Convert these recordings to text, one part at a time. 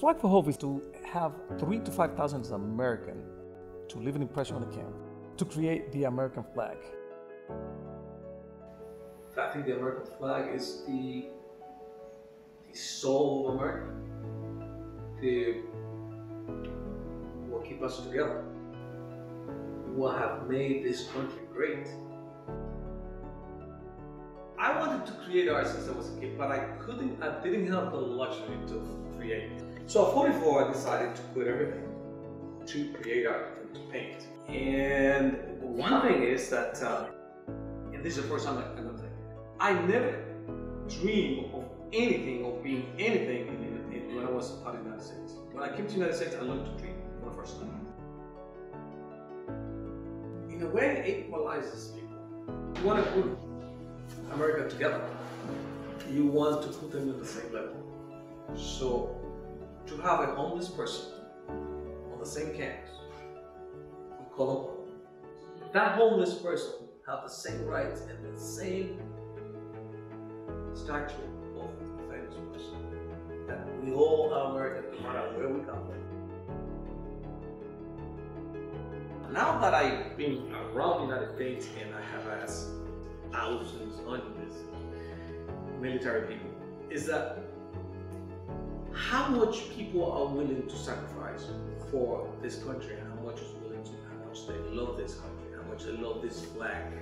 Flag for Hope is to have three to five thousand American to leave an impression on the camp, to create the American flag. I think the American flag is the the soul of America. The what keep us together. What have made this country great. I wanted to create art since I was a kid, but I couldn't, I didn't have the luxury to create. So at 44, I decided to quit everything to create art and to paint. And one thing is that, uh, and this is the first time I, gonna say, I never dreamed of anything, of being anything in, in, in when I was part in the United States. When I came to the United States, I learned to dream for the first time. In a way, it equalizes people. You want to put America together. You want to put them at the same level. So, to have a homeless person on the same campus, we call them. That homeless person have the same rights and the same stature of a famous person. That we all are Americans, no matter where we come from. Now that I've been around the United States and I have asked thousands, hundreds, military people, is that how much people are willing to sacrifice for this country, and how much is willing to, how much they love this country, how much they love this flag.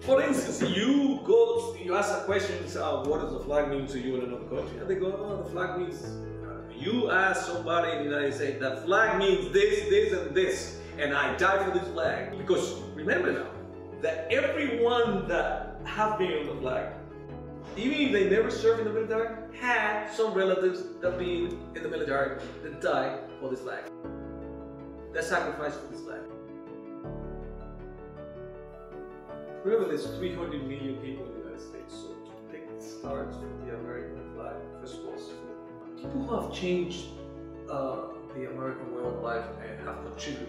For instance, you go, you ask a question, uh, what does the flag mean to you in another country? And they go, oh, the flag means, uh, you ask somebody in the United States, the flag means this, this, and this, and I die for this flag. Because remember now, that everyone that have been on the flag, even if they never served in the military, had some relatives that been in the military that died for this flag. That sacrificed for this flag. Remember, there's 300 million people in the United States, so to pick stars for the American flag, first of all, people who have changed uh, the American way of life and have contributed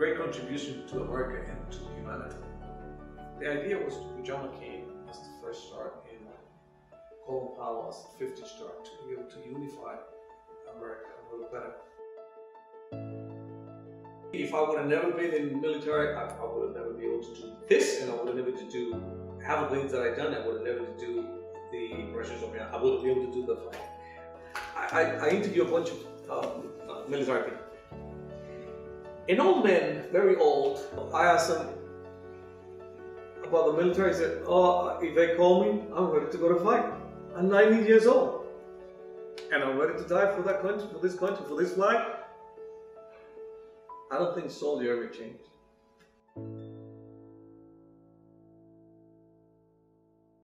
great contribution to America and to humanity. The idea was to John McCain as the first star as the 50th star to be able to unify America a little better. If I would have never been in the military, I, I would have never been able to do this, and I would have never to do half the things that I've done. I would have never to do the pressures of me. I would have been able to do the fight. I, I, I interviewed a bunch of um, uh, military people. An old man, very old, I asked him about the military. He said, Oh, if they call me, I'm ready to go to fight. I'm 90 years old and I'm ready to die for that country, for this country, for this flag. I don't think soldier ever changed.